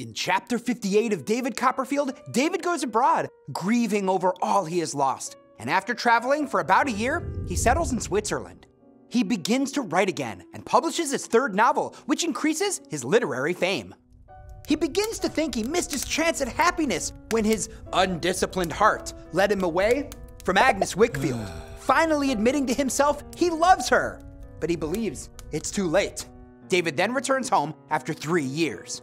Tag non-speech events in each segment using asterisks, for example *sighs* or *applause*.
In chapter 58 of David Copperfield, David goes abroad, grieving over all he has lost. And after traveling for about a year, he settles in Switzerland. He begins to write again and publishes his third novel, which increases his literary fame. He begins to think he missed his chance at happiness when his undisciplined heart led him away from Agnes Wickfield, *sighs* finally admitting to himself he loves her. But he believes it's too late. David then returns home after three years.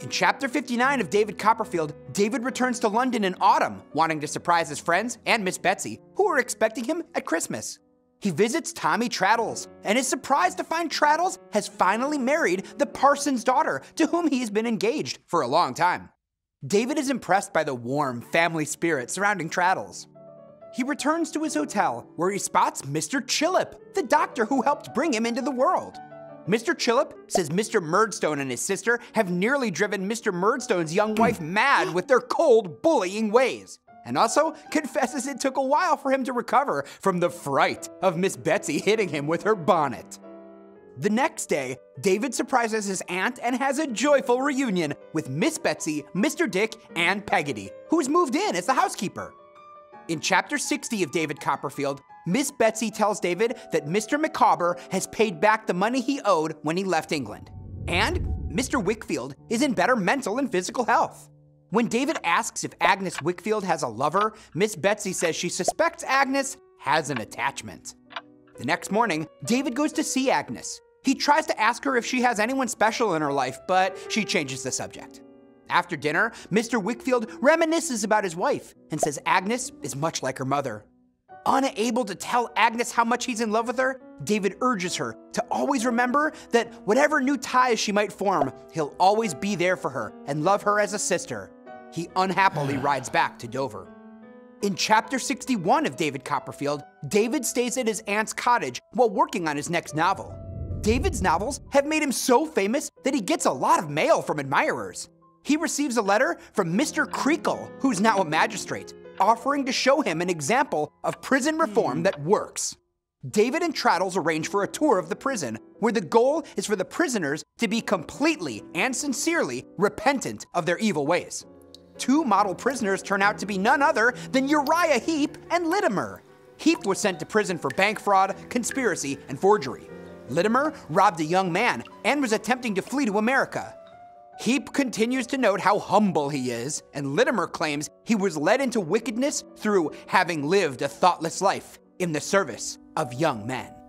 In chapter 59 of David Copperfield, David returns to London in autumn, wanting to surprise his friends and Miss Betsy, who are expecting him at Christmas. He visits Tommy Traddles and is surprised to find Traddles has finally married the parson's daughter, to whom he has been engaged for a long time. David is impressed by the warm family spirit surrounding Traddles. He returns to his hotel, where he spots Mr. Chillip, the doctor who helped bring him into the world. Mr. Chillip says Mr. Murdstone and his sister have nearly driven Mr. Murdstone's young wife *clears throat* mad with their cold, bullying ways. And also confesses it took a while for him to recover from the fright of Miss Betsy hitting him with her bonnet. The next day, David surprises his aunt and has a joyful reunion with Miss Betsy, Mr. Dick, and Peggotty, who's moved in as the housekeeper. In chapter 60 of David Copperfield, Miss Betsy tells David that Mr. Micawber has paid back the money he owed when he left England. And Mr. Wickfield is in better mental and physical health. When David asks if Agnes Wickfield has a lover, Miss Betsy says she suspects Agnes has an attachment. The next morning, David goes to see Agnes. He tries to ask her if she has anyone special in her life, but she changes the subject. After dinner, Mr. Wickfield reminisces about his wife and says Agnes is much like her mother. Unable to tell Agnes how much he's in love with her, David urges her to always remember that whatever new ties she might form, he'll always be there for her and love her as a sister. He unhappily *sighs* rides back to Dover. In chapter 61 of David Copperfield, David stays at his aunt's cottage while working on his next novel. David's novels have made him so famous that he gets a lot of mail from admirers. He receives a letter from Mr. Creakle, who's now a magistrate, offering to show him an example of prison reform hmm. that works. David and Traddles arrange for a tour of the prison, where the goal is for the prisoners to be completely and sincerely repentant of their evil ways. Two model prisoners turn out to be none other than Uriah Heep and Littimer. Heep was sent to prison for bank fraud, conspiracy, and forgery. Littimer robbed a young man and was attempting to flee to America. Heep continues to note how humble he is, and Littimer claims he was led into wickedness through having lived a thoughtless life in the service of young men.